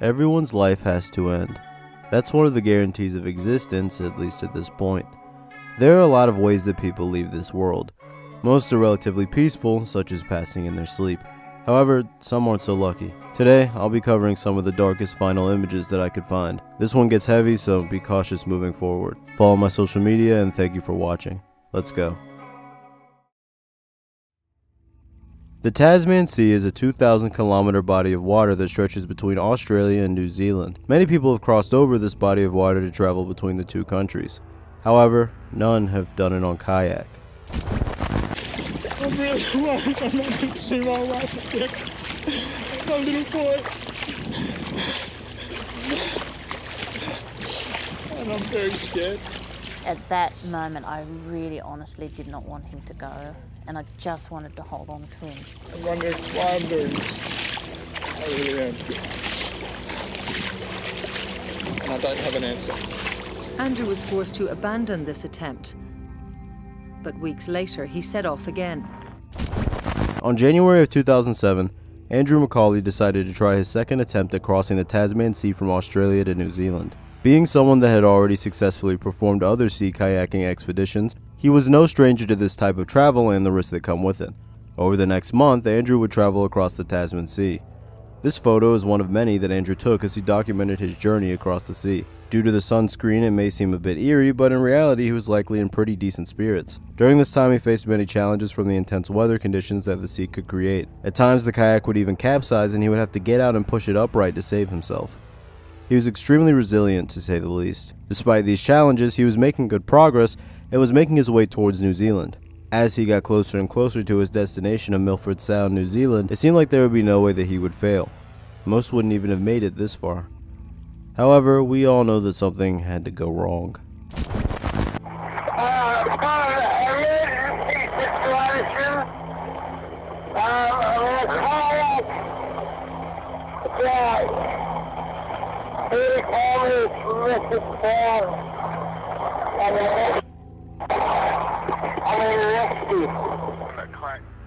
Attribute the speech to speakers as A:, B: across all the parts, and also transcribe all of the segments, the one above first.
A: Everyone's life has to end. That's one of the guarantees of existence, at least at this point. There are a lot of ways that people leave this world. Most are relatively peaceful, such as passing in their sleep. However, some aren't so lucky. Today, I'll be covering some of the darkest final images that I could find. This one gets heavy, so be cautious moving forward. Follow my social media and thank you for watching. Let's go. The Tasman Sea is a 2,000 kilometer body of water that stretches between Australia and New Zealand. Many people have crossed over this body of water to travel between the two countries. However, none have done it on kayak.
B: I'm really worried I'm not going to see my wife again. My little boy. And I'm very scared.
C: At that moment, I really honestly did not want him to go, and I just wanted to hold on to him.
B: I'm wondering why I'm doing this. I really am. And I don't have an answer.
D: Andrew was forced to abandon this attempt. But weeks later, he set off again.
A: On January of 2007, Andrew McCauley decided to try his second attempt at crossing the Tasman Sea from Australia to New Zealand. Being someone that had already successfully performed other sea kayaking expeditions, he was no stranger to this type of travel and the risks that come with it. Over the next month, Andrew would travel across the Tasman Sea. This photo is one of many that Andrew took as he documented his journey across the sea. Due to the sunscreen, it may seem a bit eerie, but in reality, he was likely in pretty decent spirits. During this time, he faced many challenges from the intense weather conditions that the sea could create. At times, the kayak would even capsize and he would have to get out and push it upright to save himself. He was extremely resilient, to say the least. Despite these challenges, he was making good progress and was making his way towards New Zealand. As he got closer and closer to his destination of Milford Sound, New Zealand, it seemed like there would be no way that he would fail. Most wouldn't even have made it this far. However, we all know that something had to go wrong.
E: Uh,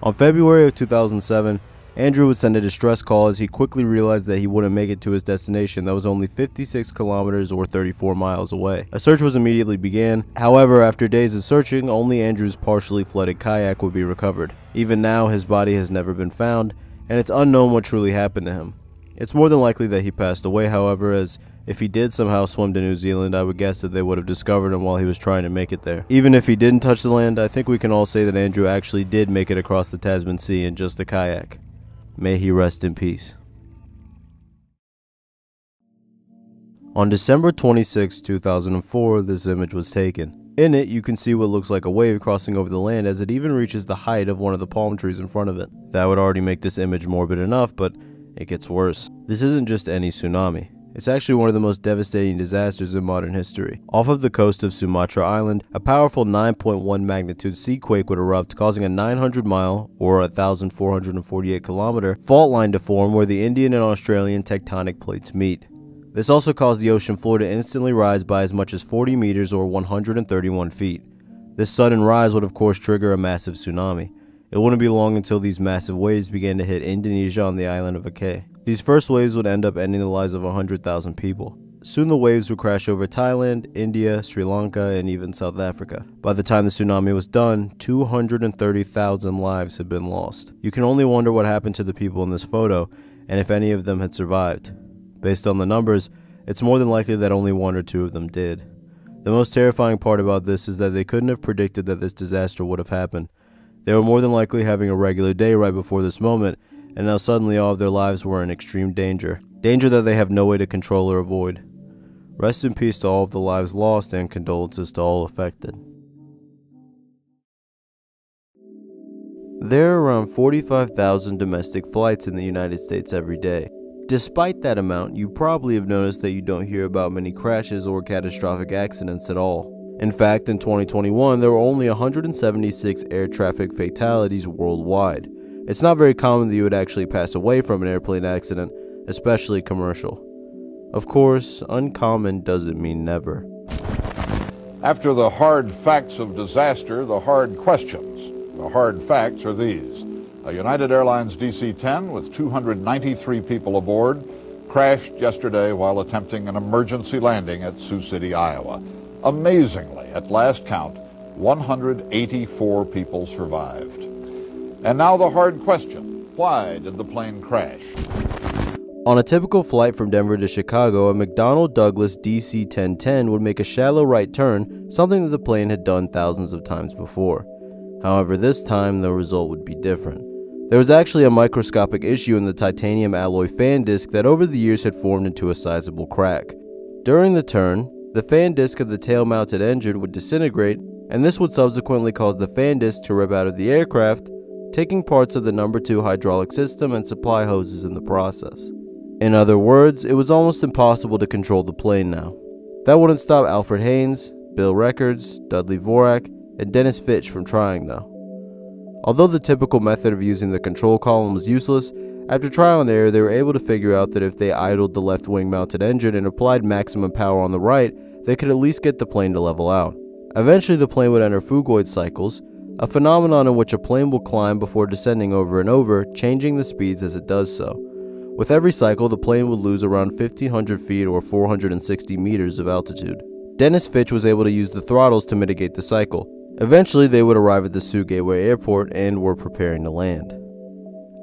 A: On February of 2007, Andrew would send a distress call as he quickly realized that he wouldn't make it to his destination that was only 56 kilometers or 34 miles away. A search was immediately began. However, after days of searching, only Andrew's partially flooded kayak would be recovered. Even now, his body has never been found, and it's unknown what truly happened to him. It's more than likely that he passed away, however, as if he did somehow swim to New Zealand, I would guess that they would have discovered him while he was trying to make it there. Even if he didn't touch the land, I think we can all say that Andrew actually did make it across the Tasman Sea in just a kayak. May he rest in peace. On December 26, 2004, this image was taken. In it, you can see what looks like a wave crossing over the land as it even reaches the height of one of the palm trees in front of it. That would already make this image morbid enough, but it gets worse. This isn't just any tsunami. It's actually one of the most devastating disasters in modern history. Off of the coast of Sumatra Island, a powerful 9.1 magnitude seaquake would erupt, causing a 900 mile, or 1,448 kilometer, fault line to form where the Indian and Australian tectonic plates meet. This also caused the ocean floor to instantly rise by as much as 40 meters or 131 feet. This sudden rise would of course trigger a massive tsunami. It wouldn't be long until these massive waves began to hit Indonesia on the island of Aceh. These first waves would end up ending the lives of 100,000 people. Soon the waves would crash over Thailand, India, Sri Lanka, and even South Africa. By the time the tsunami was done, 230,000 lives had been lost. You can only wonder what happened to the people in this photo, and if any of them had survived. Based on the numbers, it's more than likely that only one or two of them did. The most terrifying part about this is that they couldn't have predicted that this disaster would have happened. They were more than likely having a regular day right before this moment, and now suddenly all of their lives were in extreme danger. Danger that they have no way to control or avoid. Rest in peace to all of the lives lost and condolences to all affected. There are around 45,000 domestic flights in the United States every day. Despite that amount, you probably have noticed that you don't hear about many crashes or catastrophic accidents at all. In fact, in 2021, there were only 176 air traffic fatalities worldwide. It's not very common that you would actually pass away from an airplane accident, especially commercial. Of course, uncommon doesn't mean never.
F: After the hard facts of disaster, the hard questions. The hard facts are these. A United Airlines DC 10 with 293 people aboard crashed yesterday while attempting an emergency landing at Sioux City, Iowa. Amazingly, at last count, 184 people survived. And now the hard question why did the plane crash?
A: On a typical flight from Denver to Chicago, a McDonnell Douglas DC 1010 would make a shallow right turn, something that the plane had done thousands of times before. However, this time the result would be different. There was actually a microscopic issue in the titanium alloy fan disc that over the years had formed into a sizable crack. During the turn, the fan disc of the tail mounted engine would disintegrate, and this would subsequently cause the fan disc to rip out of the aircraft, taking parts of the number 2 hydraulic system and supply hoses in the process. In other words, it was almost impossible to control the plane now. That wouldn't stop Alfred Haynes, Bill Records, Dudley Dvorak, and Dennis Fitch from trying though. Although the typical method of using the control column was useless, after trial and error they were able to figure out that if they idled the left wing mounted engine and applied maximum power on the right, they could at least get the plane to level out. Eventually the plane would enter phugoid cycles, a phenomenon in which a plane will climb before descending over and over, changing the speeds as it does so. With every cycle, the plane would lose around 1500 feet or 460 meters of altitude. Dennis Fitch was able to use the throttles to mitigate the cycle. Eventually, they would arrive at the Sioux Gateway Airport and were preparing to land.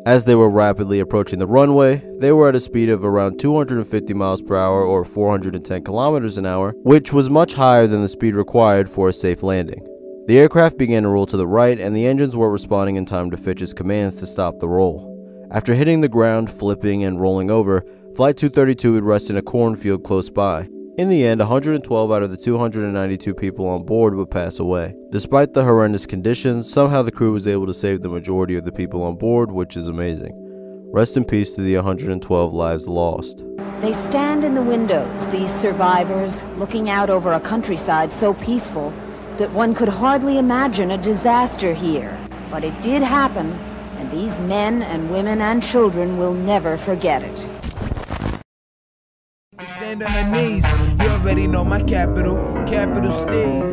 A: As they were rapidly approaching the runway, they were at a speed of around 250 miles per hour or 410 kilometers an hour, which was much higher than the speed required for a safe landing. The aircraft began to roll to the right, and the engines were responding in time to Fitch's commands to stop the roll. After hitting the ground, flipping, and rolling over, Flight 232 would rest in a cornfield close by. In the end, 112 out of the 292 people on board would pass away. Despite the horrendous conditions, somehow the crew was able to save the majority of the people on board, which is amazing. Rest in peace to the 112 lives lost.
G: They stand in the windows, these survivors, looking out over a countryside so peaceful that one could hardly imagine a disaster here. But it did happen, and these men and women and children will never forget it.
H: Stand on her knees. You already know my capital, Capital Steez.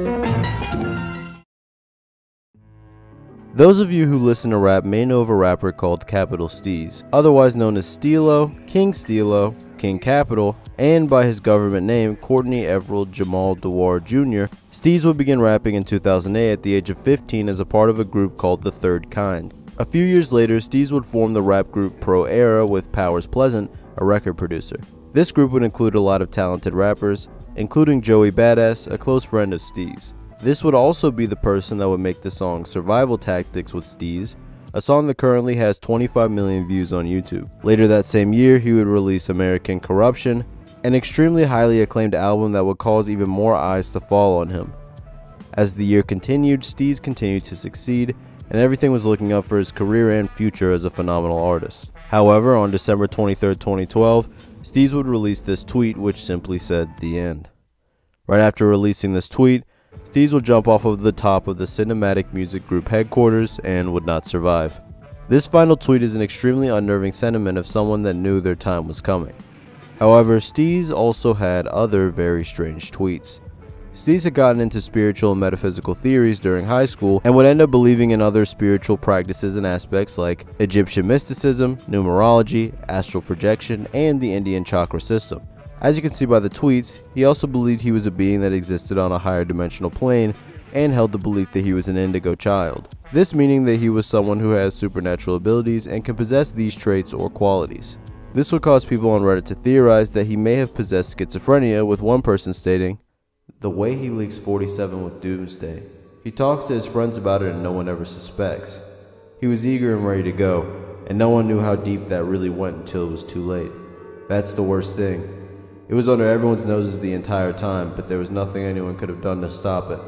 A: Those of you who listen to rap may know of a rapper called Capital Steez, otherwise known as Steelo, King Steelo, King Capital, and by his government name, Courtney Everald Jamal Dewar Jr. Steez would begin rapping in 2008 at the age of 15 as a part of a group called The Third Kind. A few years later, Steez would form the rap group Pro Era with Powers Pleasant, a record producer. This group would include a lot of talented rappers, including Joey Badass, a close friend of Steez. This would also be the person that would make the song Survival Tactics with Steez, a song that currently has 25 million views on YouTube. Later that same year, he would release American Corruption, an extremely highly acclaimed album that would cause even more eyes to fall on him. As the year continued, Steez continued to succeed, and everything was looking up for his career and future as a phenomenal artist. However, on December 23, 2012, Steez would release this tweet which simply said, The End. Right after releasing this tweet, Steez would jump off of the top of the Cinematic Music Group headquarters and would not survive. This final tweet is an extremely unnerving sentiment of someone that knew their time was coming. However, Steez also had other very strange tweets. Steez had gotten into spiritual and metaphysical theories during high school and would end up believing in other spiritual practices and aspects like Egyptian mysticism, numerology, astral projection, and the Indian chakra system. As you can see by the tweets, he also believed he was a being that existed on a higher dimensional plane and held the belief that he was an indigo child. This meaning that he was someone who has supernatural abilities and can possess these traits or qualities. This would cause people on Reddit to theorize that he may have possessed schizophrenia, with one person stating, The way he leaks 47 with Doomsday. He talks to his friends about it and no one ever suspects. He was eager and ready to go, and no one knew how deep that really went until it was too late. That's the worst thing. It was under everyone's noses the entire time, but there was nothing anyone could have done to stop it.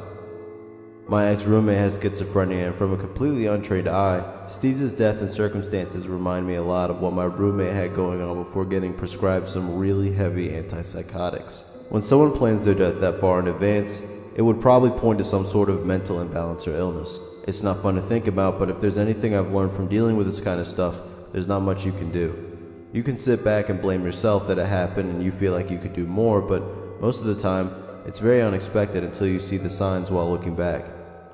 A: My ex roommate has schizophrenia, and from a completely untrained eye, Steez's death and circumstances remind me a lot of what my roommate had going on before getting prescribed some really heavy antipsychotics. When someone plans their death that far in advance, it would probably point to some sort of mental imbalance or illness. It's not fun to think about, but if there's anything I've learned from dealing with this kind of stuff, there's not much you can do. You can sit back and blame yourself that it happened and you feel like you could do more, but most of the time, it's very unexpected until you see the signs while looking back.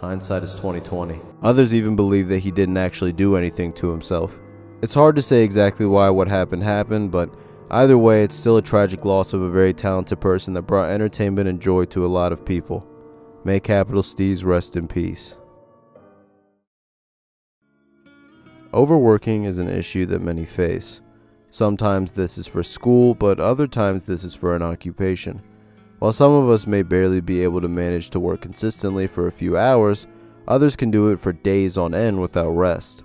A: Hindsight is 2020. Others even believe that he didn't actually do anything to himself. It's hard to say exactly why what happened happened, but Either way, it's still a tragic loss of a very talented person that brought entertainment and joy to a lot of people. May Capital Steez rest in peace. Overworking is an issue that many face. Sometimes this is for school, but other times this is for an occupation. While some of us may barely be able to manage to work consistently for a few hours, others can do it for days on end without rest.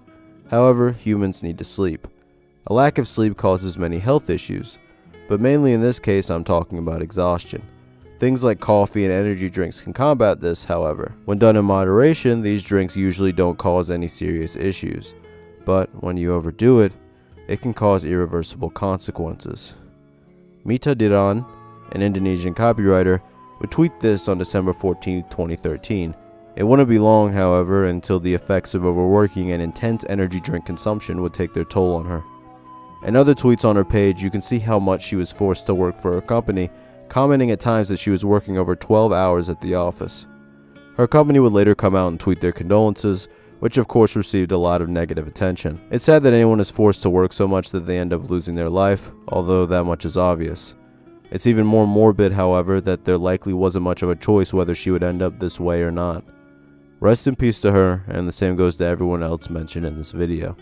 A: However, humans need to sleep. A lack of sleep causes many health issues, but mainly in this case I'm talking about exhaustion. Things like coffee and energy drinks can combat this, however. When done in moderation, these drinks usually don't cause any serious issues, but when you overdo it, it can cause irreversible consequences. Mita Diran, an Indonesian copywriter, would tweet this on December 14, 2013. It wouldn't be long, however, until the effects of overworking and intense energy drink consumption would take their toll on her. In other tweets on her page, you can see how much she was forced to work for her company, commenting at times that she was working over 12 hours at the office. Her company would later come out and tweet their condolences, which of course received a lot of negative attention. It's sad that anyone is forced to work so much that they end up losing their life, although that much is obvious. It's even more morbid, however, that there likely wasn't much of a choice whether she would end up this way or not. Rest in peace to her, and the same goes to everyone else mentioned in this video.